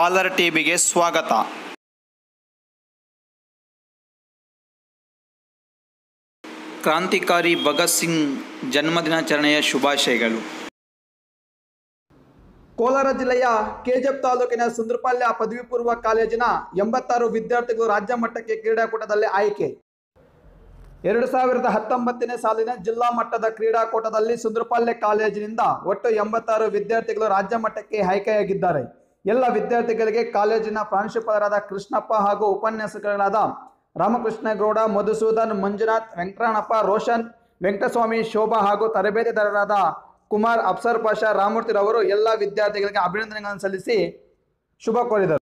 ಪಾಲರ್ ಟಿವಿಗೆ ಸ್ವಾಗತ. ಕ್ರಾಂತಿಕಾರಿ ಭಗತ್ ಸಿಂಗ್ ಜನ್ಮದಿನಾಚರಣೆಯ ಶುಭಾಶಯಗಳು. ಕೋಲಾರ ಜಿಲ್ಲೆಯ ಕೆಜೆಪ್ ತಾಲೂಕಿನ ಸುಂದ್ರಪಾಲ್ಯ ಪದವಿ ಪೂರ್ವ ಕಾಲೇಜಿನ ಎಂಬತ್ತಾರು ವಿದ್ಯಾರ್ಥಿಗಳು ರಾಜ್ಯ ಮಟ್ಟಕ್ಕೆ ಕ್ರೀಡಾಕೂಟದಲ್ಲಿ ಆಯ್ಕೆ. ಎರಡು ಸಾವಿರದ ಹತ್ತೊಂಬತ್ತನೇ ಸಾಲಿನ ಜಿಲ್ಲಾ ಮಟ್ಟದ ಕ್ರೀಡಾಕೂಟದಲ್ಲಿ ಸುಂದ್ರಪಾಲ್ಯ ಕಾಲೇಜಿನಿಂದ ಒಟ್ಟು ಎಂಬತ್ತಾರು ವಿದ್ಯಾರ್ಥಿಗಳು ರಾಜ್ಯ ಮಟ್ಟಕ್ಕೆ ಆಯ್ಕೆಯಾಗಿದ್ದಾರೆ. ಎಲ್ಲ ವಿದ್ಯಾರ್ಥಿಗಳಿಗೆ ಕಾಲೇಜಿನ ಪ್ರಾಂಶುಪಾಲರಾದ ಕೃಷ್ಣಪ್ಪ ಹಾಗೂ ಉಪನ್ಯಾಸಕರಾದ ರಾಮಕೃಷ್ಣಗೌಡ, ಮಧುಸೂದನ್, ಮಂಜುನಾಥ್ ವೆಂಕಟರಣಪ್ಪ ರೋಷನ್, ವೆಂಕಟಸ್ವಾಮಿ, ಶೋಭಾ ಹಾಗೂ ತರಬೇತಿದಾರರಾದ ಕುಮಾರ್ ಅಫ್ಸರ್ ಪಾಷಾ ರಾಮೂರ್ತಿರವರು ಎಲ್ಲ ವಿದ್ಯಾರ್ಥಿಗಳಿಗೆ ಅಭಿನಂದನೆಗಳನ್ನು ಸಲ್ಲಿಸಿ ಶುಭ ಕೋರಿದರು.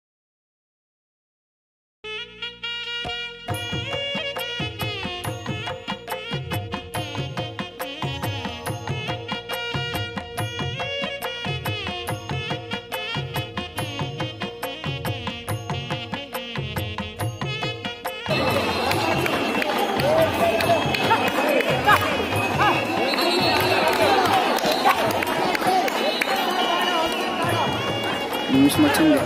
Oke, ni.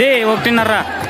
deh waktu ini nara.